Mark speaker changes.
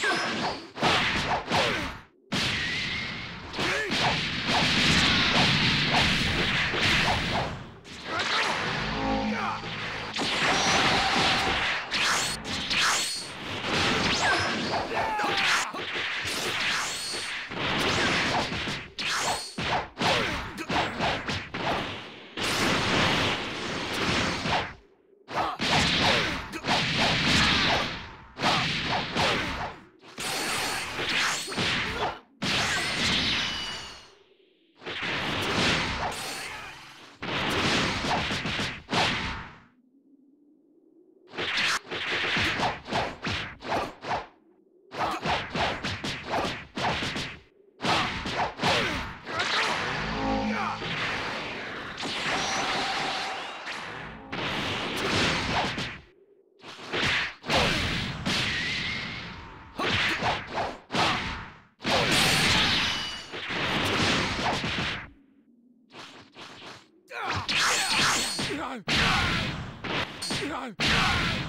Speaker 1: Come on. No! No!